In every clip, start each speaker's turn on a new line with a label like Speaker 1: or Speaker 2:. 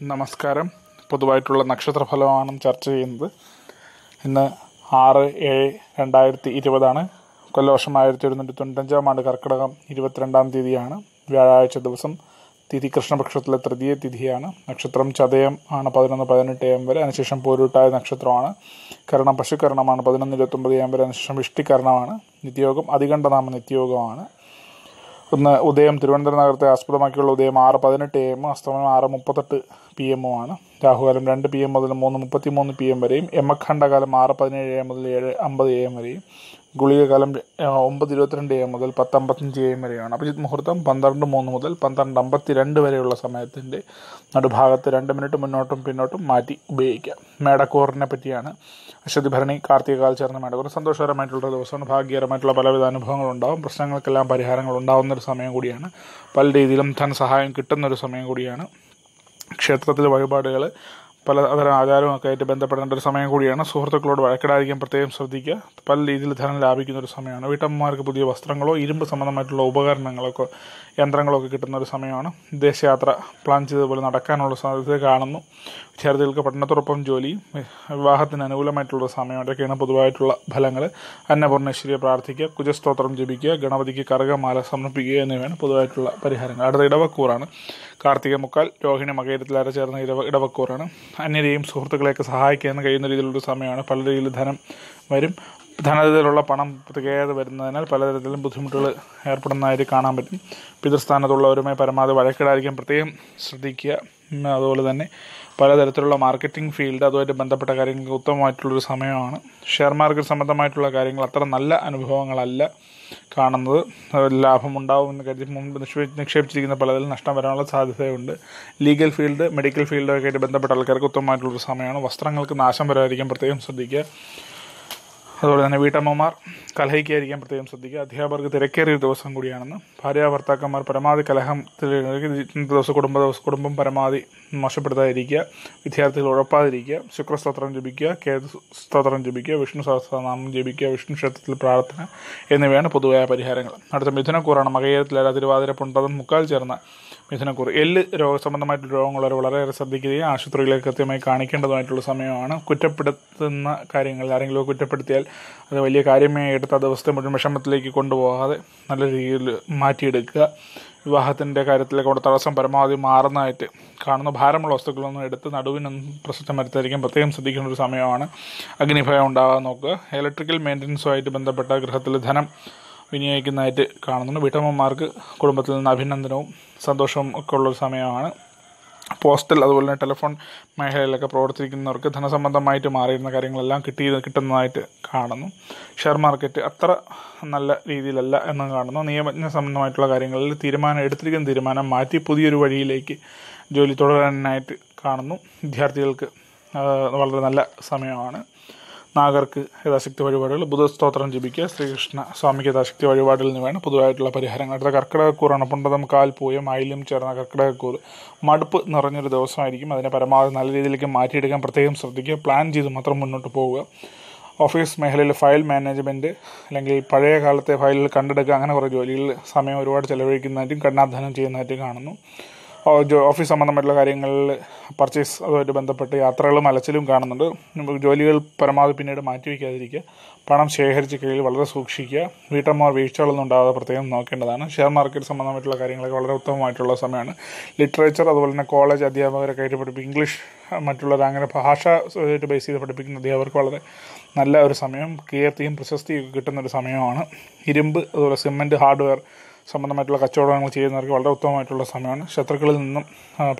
Speaker 1: നമസ്കാരം. പൊതുവായിട്ടുള്ള നക്ഷത്രഫലമാണ് ചർച്ച ചെയ്യുന്നത്. ഇന്ന് ആറ് ഏഴ് രണ്ടായിരത്തി ഇരുപതാണ്. കൊല്ലവർഷം ആയിരത്തി ഒരുന്നൂറ്റി തൊണ്ണൂറ്റഞ്ചാം ആണ്ട് കർക്കിടകം ഇരുപത്തിരണ്ടാം തീയതിയാണ്. വ്യാഴാഴ്ച ദിവസം തിഥി കൃഷ്ണപക്ഷത്തിലെ തൃതീയ തിഥിയാണ്. നക്ഷത്രം ചതയം ആണ് പതിനൊന്ന് പതിനെട്ട് എം വരെ. അതിനുശേഷം പോരൂട്ടായ നക്ഷത്രമാണ്. കരണം പശുക്കരണമാണ് പതിനൊന്ന് ഇരുപത്തൊമ്പത് എം വരെ. അതിനുശേഷം ഇഷ്ടികരണമാണ് നിത്യോഗം അതികണ്ഠനാമ നിത്യയോഗമാണ് ഒന്ന് ഉദയം തിരുവനന്തപുരം നഗരത്തെ ആസ്പദമാക്കിയുള്ള ഉദയം ആറ് പതിനെട്ട് എ എം അസ്തമനം ആറ് മുപ്പത്തെട്ട് പി എമ്മുമാണ് രാഹുകാലം രണ്ട് പി എം മുതൽ മൂന്ന് മുപ്പത്തി മൂന്ന് പി എം വരെയും യമഖണ്ഡകാലം ആറ് പതിനേഴ് എം മുതൽ ഏഴ് അമ്പത് എ എം വരെയും. ഗുളികകാലം ഒമ്പത് ഇരുപത്തിരണ്ട് എ എം മുതൽ പത്ത് അമ്പത്തഞ്ച് എ എം വരെയാണ്. അഭിജിത് മുഹൂർത്തം പന്ത്രണ്ട് മൂന്ന് മുതൽ പന്ത്രണ്ട് അമ്പത്തി രണ്ട് വരെയുള്ള സമയത്തിന്റെ നടുഭാഗത്ത് രണ്ട് മിനിറ്റ് മുന്നോട്ടും പിന്നോട്ടും മാറ്റി ഉപയോഗിക്കാം മേടക്കൂറിനെ പറ്റിയാണ് അശ്വതി ഭരണി കാർത്തികകാൽ ചേർന്ന മേടക്കൂർ. സന്തോഷകരമായിട്ടുള്ള ദിവസമാണ്. ഭാഗ്യകരമായിട്ടുള്ള പലവിധ അനുഭവങ്ങളുണ്ടാവും പ്രശ്നങ്ങൾക്കെല്ലാം പരിഹാരങ്ങൾ ഉണ്ടാകുന്ന ഒരു സമയം കൂടിയാണ്. പല രീതിയിലും ധനസഹായം കിട്ടുന്ന ഒരു സമയം കൂടിയാണ്. ക്ഷേത്രത്തിലെ വഴിപാടുകൾ പലതരം ആചാരവുമൊക്കെ ആയിട്ട് ബന്ധപ്പെടേണ്ട ഒരു സമയം കൂടിയാണ്. സുഹൃത്തുക്കളോട് വഴക്കിടാതിരിക്കാൻ പ്രത്യേകം ശ്രദ്ധിക്കുക. പല രീതിയിൽ ധനം ലാഭിക്കുന്ന ഒരു സമയമാണ്. വീട്ടമ്മമാർക്ക് പുതിയ വസ്ത്രങ്ങളോ ഇരുമ്പ് സംബന്ധമായിട്ടുള്ള ഉപകരണങ്ങളൊക്കെ യന്ത്രങ്ങളൊക്കെ കിട്ടുന്ന ഒരു സമയമാണ്. വിദേശയാത്ര പ്ലാൻ ചെയ്തതുപോലെ നടക്കാനുള്ള സാധ്യത കാണുന്നു. വിദ്യാർത്ഥികൾക്ക് പഠനത്തോടൊപ്പം ജോലിയും വിവാഹത്തിന് അനുകൂലമായിട്ടുള്ള സമയം ഇതൊക്കെയാണ് പൊതുവായിട്ടുള്ള ഫലങ്ങൾ. അന്നപൂർണേശ്വരിയെ പ്രാർത്ഥിക്കുക കുജസ്തോത്രം ജപിക്കുക ഗണപതിക്ക് കറുകമാല സമർപ്പിക്കുക എന്നിവയാണ് പൊതുവായിട്ടുള്ള പരിഹാരങ്ങൾ. അടുത്ത ഇടവക്കൂറാണ് കാർത്തിക മുക്കാൽ രോഹിണി മകയിരത്തിലേറെ ചേർന്ന ഇടവ ഇടവക്കൂറാണ്. അന്യരെയും സുഹൃത്തുക്കളെയൊക്കെ സഹായിക്കാൻ കഴിയുന്ന രീതിയിലുള്ള സമയമാണ്. പല രീതിയിൽ ധനം വരും. ധനത്തിലുള്ള പണം തികയാതെ വരുന്നതിനാൽ പലതരത്തിലും ബുദ്ധിമുട്ടുകൾ ഏർപ്പെടുന്നതായിട്ട് കാണാൻ പറ്റും. പിതൃസ്ഥാനത്തുള്ളവരുമായി പരമാവധി വഴക്കിടാതിരിക്കാൻ പ്രത്യേകം ശ്രദ്ധിക്കുക. അതുപോലെ തന്നെ പലതരത്തിലുള്ള മാർക്കറ്റിംഗ് ഫീൽഡ് അതുമായിട്ട് ബന്ധപ്പെട്ട കാര്യങ്ങൾക്ക് ഉത്തമമായിട്ടുള്ളൊരു സമയമാണ്. ഷെയർ മാർക്കറ്റ് സംബന്ധമായിട്ടുള്ള കാര്യങ്ങൾ അത്ര നല്ല അനുഭവങ്ങളല്ല കാണുന്നത്. ലാഭമുണ്ടാവുമെന്ന് കരുതി മുമ്പ് നിക്ഷേപി നിക്ഷേപിച്ചിരിക്കുന്ന പലതിൽ നഷ്ടം വരാനുള്ള സാധ്യതയുണ്ട്. ലീഗൽ ഫീൽഡ് മെഡിക്കൽ ഫീൽഡൊക്കെ ആയിട്ട് ബന്ധപ്പെട്ട ആൾക്കാർക്ക് ഉത്തമമായിട്ടുള്ളൊരു സമയമാണ്. വസ്ത്രങ്ങൾക്ക് നാശം വരാതിരിക്കാൻ പ്രത്യേകം ശ്രദ്ധിക്കുക. അതുപോലെ തന്നെ വീട്ടമ്മമാർ കലഹിക്കാതിരിക്കാൻ പ്രത്യേകം ശ്രദ്ധിക്കുക. അധ്യാപകർക്ക് തിരക്കേറിയ ദിവസം കൂടിയാണെന്ന് ഭാര്യ ഭർത്താക്കന്മാർ പരമാവധി കലഹത്തിൽ ദിവസം കുടുംബ ദിവസം കുടുംബം പരമാവധി മോശപ്പെടുത്താതിരിക്കുക വിദ്യാർത്ഥികൾ ഉഴപ്പാതിരിക്കുക ശുക്രസ്തോത്രം ജപിക്കുക കേതു സ്തോത്രം ജപിക്കുക വിഷ്ണു സഹസ്രനാമം ജപിക്കുക വിഷ്ണു ക്ഷേത്രത്തിൽ പ്രാർത്ഥന എന്നിവയാണ് പൊതുവായ പരിഹാരങ്ങൾ. അടുത്ത മിഥുനക്കൂറാണ് മകയത്തിലേറെ തിരുവാതിര പുണ്ടതും മുക്കാൽ ചേർന്ന മിഥുനക്കൂർ. എല്ല് രോഗ സംബന്ധമായിട്ടുള്ള രോഗങ്ങളുള്ളവർ വളരെയേറെ ശ്രദ്ധിക്കുകയും ആശുപത്രികളെ കൃത്യമായി കാണിക്കേണ്ടതുമായിട്ടുള്ള സമയമാണ്. കുറ്റപ്പെടുത്തുന്ന കാര്യങ്ങൾ ആരെങ്കിലും കുറ്റപ്പെടുത്തിയാൽ അത് വലിയ കാര്യമായി എടുത്ത് ദിവസത്തെ മുഴുവൻ വിഷമത്തിലേക്ക് കൊണ്ടുപോകാതെ നല്ല രീതിയിൽ മാറ്റിയെടുക്കുക. വിവാഹത്തിന്റെ കാര്യത്തിലൊക്കെ അവിടെ തടസ്സം പരമാവധി മാറുന്നതായിട്ട് കാണുന്ന ഭാരമുള്ള വസ്തുക്കളൊന്നും എടുത്ത് നടുവിനൊന്നും പ്രശ്നം വരുത്താതിരിക്കാൻ പ്രത്യേകം ശ്രദ്ധിക്കേണ്ട ഒരു സമയമാണ്. അഗ്നിഭയം ഉണ്ടാകാൻ നോക്കുക. ഇലക്ട്രിക്കൽ മെയിന്റനൻസുമായിട്ട് ബന്ധപ്പെട്ട ഗൃഹത്തിൽ ധനം വിനിയോഗിക്കുന്നതായിട്ട് കാണുന്നുണ്ട്. വീട്ടമ്മമാർക്ക് കുടുംബത്തിൽ നിന്ന് അഭിനന്ദനവും സന്തോഷവും ഒക്കെ ഉള്ളൊരു സമയമാണ്. പോസ്റ്റൽ അതുപോലെ തന്നെ ടെലിഫോൺ മേഖലയിലൊക്കെ പ്രവർത്തിക്കുന്നവർക്ക് ധനസംബന്ധമായിട്ട് മാറിയിരുന്ന കാര്യങ്ങളെല്ലാം കിട്ടി കിട്ടുന്നതായിട്ട് കാണുന്നു. ഷെയർ മാർക്കറ്റ് അത്ര നല്ല രീതിയിലല്ല എന്ന് കാണുന്നു. നിയമജ്ഞ സംബന്ധമായിട്ടുള്ള കാര്യങ്ങളിൽ തീരുമാനം എടുത്തിരിക്കുന്ന തീരുമാനം മാറ്റി പുതിയൊരു വഴിയിലേക്ക് ജോലി തുടരാനായിട്ട് കാണുന്നു. വിദ്യാർത്ഥികൾക്ക് വളരെ നല്ല സമയമാണ്. നാഗർക്ക് യഥാശക്തി വഴിപാടുകൾ ബുധസ്തോത്രം ജപിക്കുക ശ്രീകൃഷ്ണ സ്വാമിക്ക് യഥാശക്തി വഴിപാടിൽ നിന്ന് വേണം. പൊതുവായിട്ടുള്ള പരിഹാരങ്ങൾ. അടുത്ത കർക്കിടകക്കൂറാണ് പുണ്ടതം കാൽ ആയിലും ചേർന്ന കർക്കിടകക്കൂർ. മടുപ്പ് നിറഞ്ഞൊരു ദിവസമായിരിക്കും. അതിനെ പരമാവധി നല്ല രീതിയിലേക്ക് മാറ്റിയെടുക്കാൻ പ്രത്യേകം ശ്രദ്ധിക്കുക. പ്ലാൻ ചെയ്ത് മാത്രം മുന്നോട്ട് പോവുക. ഓഫീസ് മേഖലയിൽ ഫയൽ മാനേജ്മെന്റ് അല്ലെങ്കിൽ പഴയ കാലത്തെ ഫയലുകൾ കണ്ടെടുക്കുക. അങ്ങനെ കുറേ ജോലികളിൽ സമയം ഒരുപാട് ചെലവഴിക്കുന്നതായിട്ടും കഠിനാധ്വാനം ചെയ്യുന്നതായിട്ടും കാണുന്നു. ഓഫീസ് സംബന്ധമായിട്ടുള്ള കാര്യങ്ങളിൽ പർച്ചേസ് അതുമായിട്ട് ബന്ധപ്പെട്ട് യാത്രകളും അലച്ചിലും കാണുന്നുണ്ട്. ജോലികൾ പരമാവധി പിന്നീട് മാറ്റി മാറ്റിവെക്കാതിരിക്കുക പണം ശേഖരിച്ച് കയ്യിൽ വളരെ സൂക്ഷിക്കുക. വീട്ടമ്മമാർ വീഴ്ചകളൊന്നും ഉണ്ടാകാതെ പ്രത്യേകം നോക്കേണ്ടതാണ്. ഷെയർ മാർക്കറ്റ് സംബന്ധമായിട്ടുള്ള കാര്യങ്ങളൊക്കെ വളരെ ഉത്തമമായിട്ടുള്ള സമയമാണ്. ലിറ്ററേച്ചർ അതുപോലെ തന്നെ കോളേജ് അധ്യാപകരൊക്കെ ആയിട്ട് പഠിപ്പിക്കും. ഇംഗ്ലീഷ് മറ്റുള്ളവർ അങ്ങനെ ഭാഷ ബേസ് ചെയ്ത് പഠിപ്പിക്കുന്ന അധ്യാപകർക്ക് വളരെ നല്ല ഒരു സമയം. കീർത്തിയും പ്രശസ്തിയും കിട്ടുന്ന ഒരു സമയമാണ്. ഇരുമ്പ് അതുപോലെ സിമന്റ് ഹാർഡ്വെയർ സംബന്ധമായിട്ടുള്ള കച്ചവടങ്ങൾ ചെയ്യുന്നവർക്ക് വളരെ ഉത്തമമായിട്ടുള്ള സമയമാണ്. ശത്രുക്കളിൽ നിന്നും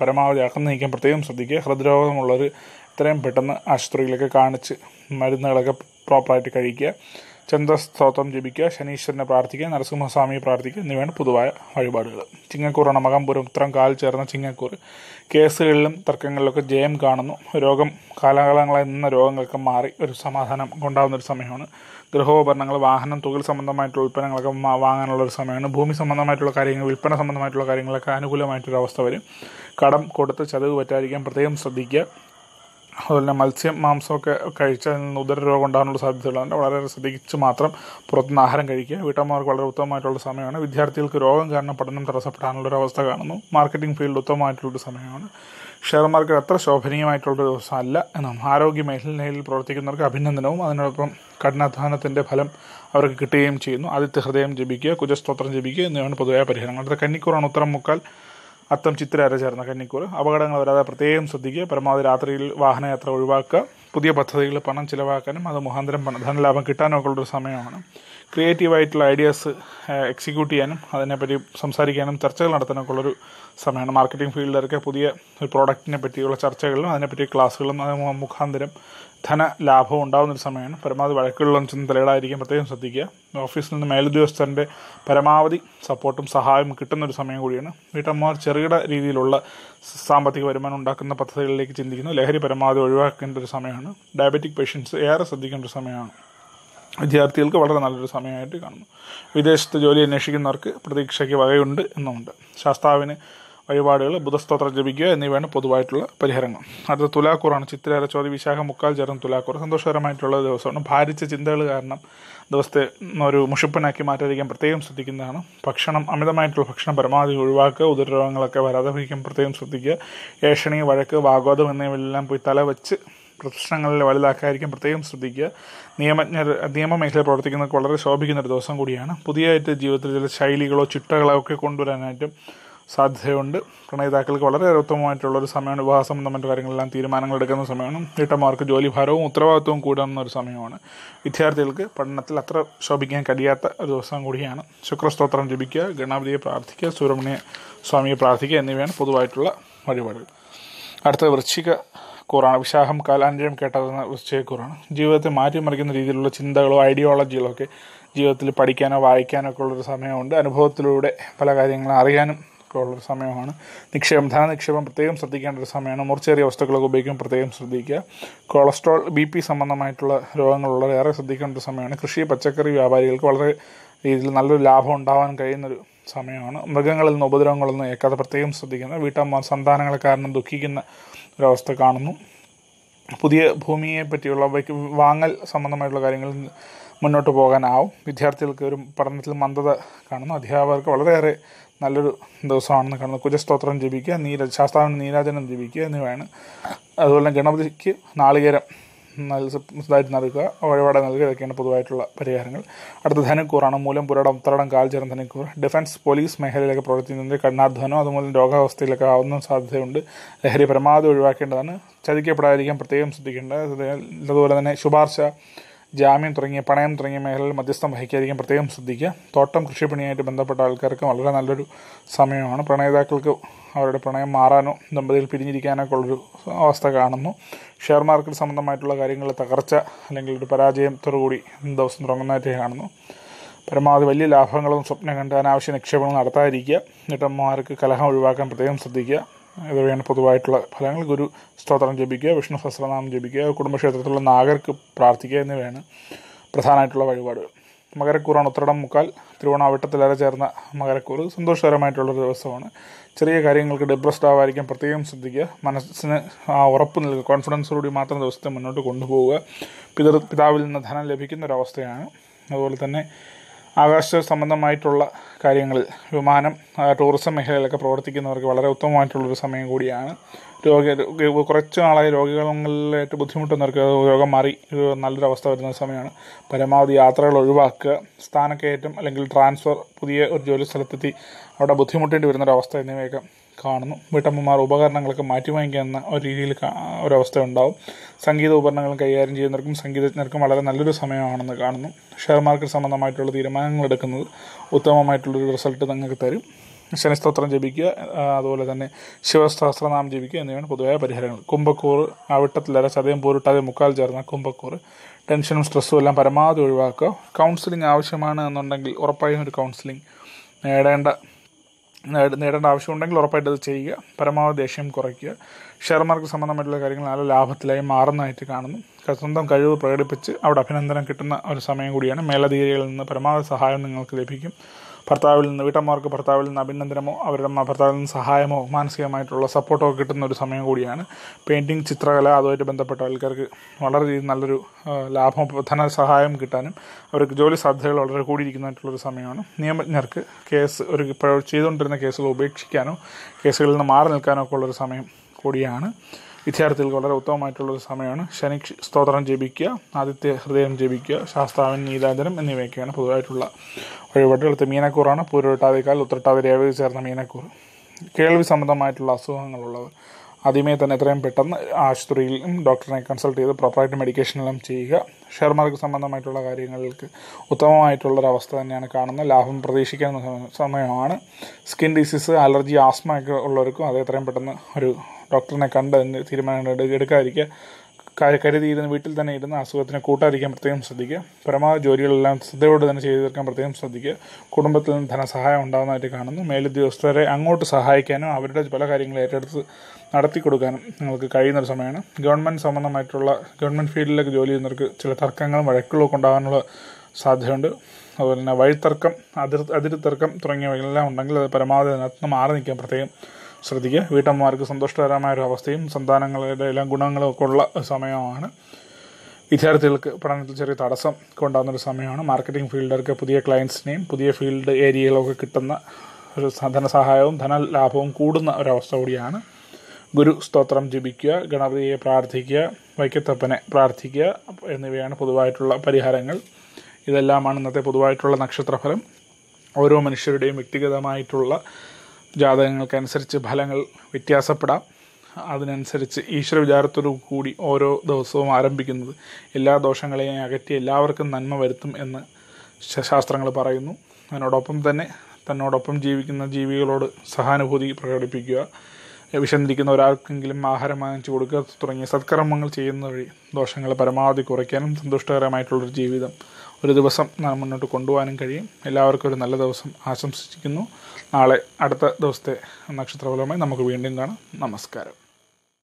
Speaker 1: പരമാവധി അകന്നു നീക്കാൻ പ്രത്യേകം ശ്രദ്ധിക്കുക. ഹൃദ്രോഗമുള്ളവർ എത്രയും പെട്ടെന്ന് ആശുപത്രിയിലൊക്കെ കാണിച്ച് മരുന്നുകളൊക്കെ പ്രോപ്പറായിട്ട് കഴിക്കുക. ചന്ദ്രസ്തോത്രം ജപിക്കുക ശനീശ്വരനെ പ്രാർത്ഥിക്കുക നരസിംഹസ്വാമിയെ പ്രാർത്ഥിക്കുക എന്നിവയാണ് പൊതുവായ വഴിപാടുകൾ. ചിങ്ങക്കൂറാണ് മകംപുരം ഉത്തരം കാൽ ചേർന്ന ചിങ്ങക്കൂർ കേസുകളിലും തർക്കങ്ങളിലൊക്കെ ജയം കാണുന്നു. രോഗം കാലാകാലങ്ങളായി നിന്ന രോഗങ്ങൾക്ക് മാറി ഒരു സമാധാനം കൊണ്ടാകുന്ന ഒരു സമയമാണ്. ഗൃഹോപകരണങ്ങൾ വാഹനം തൊഴിൽ സംബന്ധമായിട്ടുള്ള ഉൽപ്പന്നങ്ങളൊക്കെ വാങ്ങാനുള്ള ഒരു സമയമാണ്. ഭൂമി സംബന്ധമായിട്ടുള്ള കാര്യങ്ങൾ വിൽപ്പന സംബന്ധമായിട്ടുള്ള കാര്യങ്ങളൊക്കെ അനുകൂലമായിട്ടൊരു അവസ്ഥ വരും. കടം കൊടുത്ത് ചതവ് പറ്റാതിരിക്കാൻ പ്രത്യേകം ശ്രദ്ധിക്കുക. അതുപോലെ മത്സ്യം മാംസമൊക്കെ കഴിച്ചാൽ നിന്ന് ഉദരരോഗം ഉണ്ടാകാനുള്ള സാധ്യതകളുണ്ട് വളരെ ശ്രദ്ധിച്ച് മാത്രം പുറത്തുനിന്ന് ആഹാരം കഴിക്കുക. വീട്ടമ്മമാർക്ക് വളരെ ഉത്തമമായിട്ടുള്ള സമയമാണ്. വിദ്യാർത്ഥികൾക്ക് രോഗം കാരണം പഠനം തടസ്സപ്പെടാനുള്ള ഒരു അവസ്ഥ കാണുന്നു. മാർക്കറ്റിംഗ് ഫീൽഡ് ഉത്തമമായിട്ടുള്ളൊരു സമയമാണ്. ഷെയർ മാർക്കറ്റ് അത്ര ശോഭനീയമായിട്ടുള്ള ദിവസം അല്ല എന്നാണ് ആരോഗ്യ മേഖലയിൽ പ്രവർത്തിക്കുന്നവർക്ക് അഭിനന്ദനവും. അതിനോടൊപ്പം കഠിനാധ്വാനത്തിന്റെ ഫലം അവർക്ക് കിട്ടുകയും ചെയ്യുന്നു. ആദിത്യ ഹൃദയം ജപിക്കുക കുജസ്തോത്രം ജപിക്കുക എന്നിവയാണ് പൊതുവായ പരിഹാരങ്ങൾ. അടുത്ത കന്നിക്കൂറാണ് ഉത്തരം മുക്കാൽ. അത്തം ചിത്ര അര ചേർന്ന കന്നിക്കൂർ അപകടങ്ങൾ വരാതെ പ്രത്യേകം ശ്രദ്ധിക്കുക. പരമാവധി രാത്രിയിൽ വാഹനയാത്ര ഒഴിവാക്കുക. പുതിയ പദ്ധതികൾ പണം ചിലവാക്കാനും അത് മുഖാന്തരം ധനലാഭം ഒക്കെ ഉള്ളൊരു സമയമാണ്. ക്രിയേറ്റീവായിട്ടുള്ള ഐഡിയാസ് എക്സിക്യൂട്ട് ചെയ്യാനും അതിനെപ്പറ്റി സംസാരിക്കാനും ചർച്ചകൾ നടത്താനൊക്കെ ഉള്ളൊരു സമയമാണ്. മാർക്കറ്റിംഗ് ഫീൽഡിലൊക്കെ പുതിയ ഒരു പ്രോഡക്റ്റിനെ പറ്റിയുള്ള ചർച്ചകളിലും അതിനെപ്പറ്റി ക്ലാസ്സുകളും അത് മുഖാന്തരം ധന ലാഭവും ഉണ്ടാകുന്ന ഒരു സമയമാണ്. പരമാവധി വഴക്കുകളിലൊന്നും ചെന്ന് തലയിടായിരിക്കും പ്രത്യേകം ശ്രദ്ധിക്കുക. ഓഫീസിൽ നിന്ന് മേലുദ്യോഗസ്ഥന്റെ പരമാവധി സപ്പോർട്ടും സഹായവും കിട്ടുന്ന ഒരു സമയം കൂടിയാണ്. വീട്ടമ്മമാർ ചെറുകിട രീതിയിലുള്ള സാമ്പത്തിക വരുമാനം ഉണ്ടാക്കുന്ന പദ്ധതികളിലേക്ക് ചിന്തിക്കുന്നു. ലഹരി പരമാവധി ഒഴിവാക്കേണ്ട ഒരു സമയമാണ്. ഡയബറ്റിക് പേഷ്യൻസ് ഏറെ ശ്രദ്ധിക്കേണ്ട ഒരു സമയമാണ്. വിദ്യാർത്ഥികൾക്ക് വളരെ നല്ലൊരു സമയമായിട്ട് കാണുന്നു. വിദേശത്ത് ജോലി അന്വേഷിക്കുന്നവർക്ക് പ്രതീക്ഷയ്ക്ക് വകയുണ്ട് എന്നുമുണ്ട്. ശാസ്താവിന് വഴിപാടുകൾ ബുധസ്തോത്രം ജപിക്കുക എന്നിവയാണ് പൊതുവായിട്ടുള്ള പരിഹാരങ്ങൾ. അടുത്ത തുലാക്കൂറാണ് ചിത്രേര ചോദ്യ വിശാഖ മുക്കാൽ ചേർന്ന തുലാക്കൂർ. സന്തോഷകരമായിട്ടുള്ള ദിവസമാണ്. ഭാരിച്ച ചിന്തകൾ കാരണം ദിവസത്തെ ഒരു മുഷിപ്പനാക്കി മാറ്റാതിരിക്കാൻ പ്രത്യേകം ശ്രദ്ധിക്കുന്നതാണ്. ഭക്ഷണം അമിതമായിട്ടുള്ള ഭക്ഷണം പരമാവധി ഒഴിവാക്കുക ഉദരരോഗങ്ങളൊക്കെ വരാതെ പ്രത്യേകം ശ്രദ്ധിക്കുക. ഏഷണി വഴക്ക് വാഗോദം എന്നിവയെല്ലാം പോയി തല വെച്ച് പ്രശ്നങ്ങളിൽ വലുതാക്കാതിരിക്കാൻ പ്രത്യേകം ശ്രദ്ധിക്കുക. നിയമജ്ഞർ നിയമമേഖലയിൽ പ്രവർത്തിക്കുന്നവർക്ക് വളരെ ശോഭിക്കുന്ന ഒരു ദിവസം കൂടിയാണ്. പുതിയതായിട്ട് ജീവിതത്തിൽ ചില ശൈലികളോ ചിട്ടകളോ ഒക്കെ കൊണ്ടുവരാനായിട്ടും സാധ്യതയുണ്ട്. പ്രണയിതാക്കൾക്ക് വളരെ ഉത്തമമായിട്ടുള്ള ഒരു സമയമാണ്. വിവാഹ സംബന്ധമായ കാര്യങ്ങളെല്ലാം തീരുമാനങ്ങൾ എടുക്കുന്ന സമയമാണ്. വീട്ടമ്മമാർക്ക് ജോലിഭാരവും ഉത്തരവാദിത്വവും കൂടുന്ന ഒരു സമയമാണ്. വിദ്യാർത്ഥികൾക്ക് പഠനത്തിൽ അത്ര ശോഭിക്കാൻ കഴിയാത്ത ഒരു ദിവസം കൂടിയാണ്. ശുക്രസ്തോത്രം ജപിക്കുക ഗണപതിയെ പ്രാർത്ഥിക്കുക സുബ്രഹ്മണ്യ സ്വാമിയെ പ്രാർത്ഥിക്കുക എന്നിവയാണ് പൊതുവായിട്ടുള്ള വഴിപാടുകൾ. അടുത്ത വൃശ്ചിക കൂറാണ് വിശാഖം കാലാഞ്ചയം കേട്ടതെന്ന വൃശ്ചിക കൂറാണ് ജീവിതത്തെ മാറ്റിമറിക്കുന്ന രീതിയിലുള്ള ചിന്തകളോ ഐഡിയോളജികളോ ഒക്കെ ജീവിതത്തിൽ പഠിക്കാനോ വായിക്കാനോ ഒക്കെ ഉള്ളൊരു സമയമുണ്ട്. അനുഭവത്തിലൂടെ പല കാര്യങ്ങളും അറിയാനും ഒക്കെ ഉള്ളൊരു സമയമാണ്. നിക്ഷേപം ധനനിക്ഷേപം പ്രത്യേകം ശ്രദ്ധിക്കേണ്ട ഒരു സമയമാണ്. മുറിച്ചേറിയ വസ്തുക്കളൊക്കെ ഉപയോഗിക്കും പ്രത്യേകം ശ്രദ്ധിക്കുക. കൊളസ്ട്രോൾ ബി പി സംബന്ധമായിട്ടുള്ള രോഗങ്ങളുള്ളവർ ഏറെ ശ്രദ്ധിക്കേണ്ട ഒരു സമയമാണ്. കൃഷി പച്ചക്കറി വ്യാപാരികൾക്ക് വളരെ രീതിയിൽ നല്ലൊരു ലാഭം ഉണ്ടാവാൻ കഴിയുന്നൊരു സമയമാണ്. മൃഗങ്ങളിൽ നിന്ന് ഉപദ്രവങ്ങളൊന്നും ഏക്കാതെ പ്രത്യേകം ശ്രദ്ധിക്കുന്നത് വീട്ടമ്മ സന്താനങ്ങളെ കാരണം ദുഃഖിക്കുന്ന ഒരവസ്ഥ കാണുന്നു. പുതിയ ഭൂമിയെ പറ്റിയുള്ള വാങ്ങൽ സംബന്ധമായിട്ടുള്ള കാര്യങ്ങളിൽ മുന്നോട്ട് പോകാനാവും. വിദ്യാർത്ഥികൾക്ക് ഒരു പഠനത്തിൽ മന്ദത കാണുന്നു. അധ്യാപകർക്ക് വളരെയേറെ നല്ലൊരു ദിവസമാണെന്ന് കാണുന്നു. കുജസ്തോത്രം ജപിക്കുക നീര ശാസ്താവിന് നീരാജനം ജപിക്കുക എന്നിവയാണ്. അതുപോലെ ഗണപതിക്ക് നാളികേരം ഇതായിട്ട് നൽകുക. വഴിപാട് നൽകുക. ഇതൊക്കെയാണ് പൊതുവായിട്ടുള്ള പരിഹാരങ്ങൾ. അടുത്ത ധനക്കൂറാണ് മൂലം പുരടം ഉത്തരടം കാൽ ചേർന്ന ധനക്കൂർ. ഡിഫൻസ് പോലീസ് മേഖലയിലൊക്കെ പ്രവർത്തിക്കുന്നുണ്ട് കണ്ണാധ്വാനം അതുമൂലം രോഗാവസ്ഥയിലൊക്കെ ആവുന്ന സാധ്യതയുണ്ട്. ലഹരി പരമാവധി ഒഴിവാക്കേണ്ടതാണ്. ചതിക്കപ്പെടാതിരിക്കാൻ പ്രത്യേകം ശ്രദ്ധിക്കേണ്ടത് അതുപോലെ തന്നെ ശുപാർശ ജാമ്യം തുടങ്ങിയ പണയം തുടങ്ങിയ മേഖലയിൽ മധ്യസ്ഥം വഹിക്കാതിരിക്കാൻ പ്രത്യേകം ശ്രദ്ധിക്കുക. തോട്ടം കൃഷിപ്പണിയായിട്ട് ബന്ധപ്പെട്ട ആൾക്കാർക്ക് വളരെ നല്ലൊരു സമയമാണ്. പ്രണയിതാക്കൾക്ക് അവരുടെ പ്രണയം മാറാനോ ദമ്പതികൾ പിരിഞ്ഞിരിക്കാനൊക്കെ ഉള്ളൊരു അവസ്ഥ കാണുന്നു. ഷെയർ മാർക്കറ്റ് സംബന്ധമായിട്ടുള്ള കാര്യങ്ങളിൽ തകർച്ച അല്ലെങ്കിൽ ഒരു പരാജയത്തോടുകൂടി ദിവസം തുടങ്ങുന്നതായിട്ട് കാണുന്നു. പരമാവധി വലിയ ലാഭങ്ങളും സ്വപ്നം കണ്ട് അനാവശ്യ നിക്ഷേപങ്ങൾ നടത്താതിരിക്കുക. വീട്ടമ്മമാർക്ക് കലഹം ഒഴിവാക്കാൻ പ്രത്യേകം ശ്രദ്ധിക്കുക. ഇതുവഴിയാണ് പൊതുവായിട്ടുള്ള ഫലങ്ങൾ ഗുരു സ്തോത്രം ജപിക്കുക വിഷ്ണു സഹസ്രനാമം ജപിക്കുക കുടുംബക്ഷേത്രത്തിലുള്ള നാഗർക്ക് പ്രാർത്ഥിക്കുക എന്നിവയാണ് പ്രധാനമായിട്ടുള്ള വഴിപാടുകൾ. മകരക്കൂറാണ് ഉത്രടം മുക്കാൽ. തിരുവോണാവട്ടത്തിലേറെ ചേർന്ന മകരക്കൂറ് സന്തോഷകരമായിട്ടുള്ളൊരു ദിവസമാണ്. ചെറിയ കാര്യങ്ങൾക്ക് ഡിപ്രസ്ഡ് ആവാതിരിക്കാൻ പ്രത്യേകം ശ്രദ്ധിക്കുക. മനസ്സിന് ആ ഉറപ്പ് നൽകുക. കോൺഫിഡൻസോടുകൂടി മാത്രം ദിവസത്തെ മുന്നോട്ട് കൊണ്ടുപോവുക. പിതൃ പിതാവിൽ നിന്ന് ധനം ലഭിക്കുന്ന ഒരവസ്ഥയാണ് അതുപോലെ തന്നെ ആകാശ സംബന്ധമായിട്ടുള്ള കാര്യങ്ങളിൽ വിമാനം ടൂറിസം മേഖലയിലൊക്കെ പ്രവർത്തിക്കുന്നവർക്ക് വളരെ ഉത്തമമായിട്ടുള്ളൊരു സമയം കൂടിയാണ്. രോഗി കുറച്ച് നാളായി രോഗികളിലായിട്ട് ബുദ്ധിമുട്ടുന്നവർക്ക് രോഗം മാറി നല്ലൊരു അവസ്ഥ വരുന്ന സമയമാണ്. പരമാവധി യാത്രകൾ ഒഴിവാക്കുക സ്ഥാനക്കയറ്റം അല്ലെങ്കിൽ ട്രാൻസ്ഫർ പുതിയ ഒരു ജോലി സ്ഥലത്തെത്തി അവിടെ ബുദ്ധിമുട്ടേണ്ടി വരുന്നൊരവസ്ഥ എന്നിവയൊക്കെ കാണുന്നു. വീട്ടമ്മമാർ ഉപകരണങ്ങളൊക്കെ മാറ്റി വാങ്ങിക്കുന്ന ഒരു രീതിയിൽ ഒരവസ്ഥ ഉണ്ടാവും. സംഗീത ഉപകരണങ്ങൾ കൈകാര്യം ചെയ്യുന്നവർക്കും സംഗീതജ്ഞർക്കും വളരെ നല്ലൊരു സമയമാണെന്ന് കാണുന്നു. ഷെയർ മാർക്കറ്റ് സംബന്ധമായിട്ടുള്ള തീരുമാനങ്ങൾ എടുക്കുന്നത് ഉത്തമമായിട്ടുള്ളൊരു റിസൾട്ട് നിങ്ങൾക്ക് തരും. ശനിസ്തോത്രം ജപിക്കുക അതുപോലെ തന്നെ ശിവസഹസ്രനാമം ജപിക്കുക എന്നിവയാണ് പൊതുവായ പരിഹാരങ്ങൾ. കുംഭക്കൂറ് അവിട്ടത്തിലര ചതയം പോരിട്ടാതെ മുക്കാൽ ചേർന്ന കുംഭക്കൂറ്. ടെൻഷനും സ്ട്രെസ്സും എല്ലാം പരമാവധി ഒഴിവാക്കുക. കൗൺസിലിംഗ് ആവശ്യമാണ് എന്നുണ്ടെങ്കിൽ ഉറപ്പായും ഒരു കൗൺസിലിംഗ് നേടേണ്ട നേടേണ്ട ആവശ്യമുണ്ടെങ്കിൽ ഉറപ്പായിട്ട് അത് ചെയ്യുക. പരമാവധി ദേഷ്യം കുറയ്ക്കുക. ഷെയർ മാർക്കറ്റ് സംബന്ധമായിട്ടുള്ള കാര്യങ്ങൾ നല്ല ലാഭത്തിലായി മാറുന്നതായിട്ട് കാണുന്നു. സ്വന്തം കഴിവ് പ്രകടിപ്പിച്ച് അവിടെ അഭിനന്ദനം കിട്ടുന്ന ഒരു സമയം കൂടിയാണ്. മേലധികാരികളിൽ നിന്ന് പരമാവധി സഹായം നിങ്ങൾക്ക് ലഭിക്കും. ഭർത്താവിൽ നിന്ന് വീട്ടമ്മമാർക്ക് ഭർത്താവിൽ നിന്ന് അഭിനന്ദനമോ അവരുടെ ഭർത്താവിൽ നിന്ന് സഹായമോ മാനസികമായിട്ടുള്ള സപ്പോർട്ടോ കിട്ടുന്ന ഒരു സമയം കൂടിയാണ്. പെയിന്റിങ് ചിത്രകല അതുമായിട്ട് ബന്ധപ്പെട്ട ആൾക്കാർക്ക് വളരെ രീതിയിൽ നല്ലൊരു ലാഭം ധനസഹായം കിട്ടാനും അവർക്ക് ജോലി സാധ്യതകൾ വളരെ കൂടിയിരിക്കുന്നതായിട്ടുള്ളൊരു സമയമാണ്. നിയമജ്ഞർക്ക് കേസ് ഒരു ഇപ്പോൾ ചെയ്തുകൊണ്ടിരുന്ന കേസുകൾ ഉപേക്ഷിക്കാനോ കേസുകളിൽ നിന്ന് മാറി നിൽക്കാനോ ഒക്കെ ഉള്ളൊരു സമയം കൂടിയാണ്. വിദ്യാർത്ഥികൾക്ക് വളരെ ഉത്തമമായിട്ടുള്ളൊരു സമയമാണ്. ശനി സ്തോത്രം ജപിക്കുക ആദിത്യ ഹൃദയം ജപിക്കുക ശാസ്താവൻ നീതാന്തരം എന്നിവയൊക്കെയാണ് പൊതുവായിട്ടുള്ള വഴിപാടുകൾ മീനക്കൂറാണ്. പൂരോട്ടാതിക്കാൽ ഉത്രട്ടാതി രേവതി ചേർന്ന മീനക്കൂർ. കേൾവി സംബന്ധമായിട്ടുള്ള അസുഖങ്ങളുള്ളവർ ആദ്യമേ തന്നെ എത്രയും പെട്ടെന്ന് ആശുപത്രിയിലും ഡോക്ടറിനെ കൺസൾട്ട് ചെയ്ത് പ്രോപ്പറായിട്ട് മെഡിക്കേഷനെല്ലാം ചെയ്യുക. ഷെയർ മാർക്കറ്റ് സംബന്ധമായിട്ടുള്ള കാര്യങ്ങൾക്ക് ഉത്തമമായിട്ടുള്ളൊരവസ്ഥ തന്നെയാണ് കാണുന്നത്. ലാഭം പ്രതീക്ഷിക്കാവുന്ന സമയമാണ്. സ്കിൻ ഡിസീസ് അലർജി ആസ്മ ഒക്കെ ഉള്ളവർക്കും അത് എത്രയും പെട്ടെന്ന് ഒരു ഡോക്ടറിനെ കണ്ട് തീരുമാനങ്ങൾ തീരുമാനം എടു- എടുക്കാതിരിക്കുക. കരുതി ഇരുന്ന് വീട്ടിൽ തന്നെ ഇരുന്ന് അസുഖത്തിനെ കൂട്ടാതിരിക്കാൻ പ്രത്യേകം ശ്രദ്ധിക്കുക. പരമാവധി ജോലികളെല്ലാം ശ്രദ്ധയോട് തന്നെ ചെയ്തു തീർക്കാൻ പ്രത്യേകം ശ്രദ്ധിക്കുക. കുടുംബത്തിൽ നിന്ന് ധനസഹായം ഉണ്ടാകുന്നതായിട്ട് കാണുന്നു. മേലുദ്യോഗസ്ഥരെ അങ്ങോട്ട് സഹായിക്കാനും അവരുടെ പല കാര്യങ്ങളും ഏറ്റെടുത്ത് നടത്തി കൊടുക്കാനും നിങ്ങൾക്ക് കഴിയുന്നൊരു സമയമാണ്. ഗവൺമെന്റ് സംബന്ധമായിട്ടുള്ള ഗവൺമെന്റ് ഫീൽഡിലേക്ക് ജോലി ചെയ്യുന്നവർക്ക് ചില തർക്കങ്ങളും വഴക്കുകളും ഒക്കെ ഉണ്ടാകാനുള്ള സാധ്യതയുണ്ട്. അതുപോലെ തന്നെ വഴിത്തർക്കം അതിർ അതിരുത്തർക്കം തുടങ്ങിയവയെല്ലാം ഉണ്ടെങ്കിൽ അത് പരമാവധി അതിനകത്ത് മാറി നിൽക്കാൻ പ്രത്യേകം ശ്രദ്ധിക്കുക. വീട്ടമ്മമാർക്ക് സന്തോഷകരമായ ഒരു അവസ്ഥയും സന്താനങ്ങളുടെ എല്ലാം ഗുണങ്ങളും ഒക്കെ ഉള്ള സമയമാണ്. വിദ്യാർത്ഥികൾക്ക് പഠനത്തിൽ ചെറിയ തടസ്സം കൊണ്ടാകുന്നൊരു സമയമാണ്. മാർക്കറ്റിംഗ് ഫീൽഡർക്ക് പുതിയ ക്ലയൻസിനെയും പുതിയ ഫീൽഡ് ഏരിയകളൊക്കെ കിട്ടുന്ന ഒരു ധനസഹായവും ധനലാഭവും കൂടുന്ന ഒരവസ്ഥ കൂടിയാണ്. ഗുരു സ്തോത്രം ജപിക്കുക ഗണപതിയെ പ്രാർത്ഥിക്കുക വൈക്കത്തപ്പനെ പ്രാർത്ഥിക്കുക എന്നിവയാണ് പൊതുവായിട്ടുള്ള പരിഹാരങ്ങൾ. ഇതെല്ലാമാണ് ഇന്നത്തെ പൊതുവായിട്ടുള്ള നക്ഷത്രഫലം. ഓരോ മനുഷ്യരുടെയും വ്യക്തിഗതമായിട്ടുള്ള ജാതകങ്ങൾക്കനുസരിച്ച് ഫലങ്ങൾ വ്യത്യാസപ്പെടാം. അതിനനുസരിച്ച് ഈശ്വര വിചാരത്തോടു കൂടി ഓരോ ദിവസവും ആരംഭിക്കുന്നത് എല്ലാ ദോഷങ്ങളെയും അകറ്റി എല്ലാവർക്കും നന്മ വരുത്തും എന്ന് ശാസ്ത്രങ്ങൾ പറയുന്നു. അതിനോടൊപ്പം തന്നെ തന്നോടൊപ്പം ജീവിക്കുന്ന ജീവികളോട് സഹാനുഭൂതി പ്രകടിപ്പിക്കുക. വിശന്നിരിക്കുന്ന ഒരാൾക്കെങ്കിലും ആഹാരം വാങ്ങിച്ചു കൊടുക്കുക തുടങ്ങിയ സത്കർമ്മങ്ങൾ ചെയ്യുന്ന വഴി ദോഷങ്ങൾ പരമാവധി കുറയ്ക്കാനും സന്തുഷ്ടകരമായിട്ടുള്ളൊരു ജീവിതം ഒരു ദിവസം മുന്നോട്ട് കൊണ്ടുപോകാനും കഴിയും. എല്ലാവർക്കും ഒരു നല്ല ദിവസം ആശംസിക്കുന്നു. നാളെ അടുത്ത ദിവസത്തെ നക്ഷത്രഫലവുമായി നമുക്ക് വീണ്ടും കാണാം. നമസ്കാരം.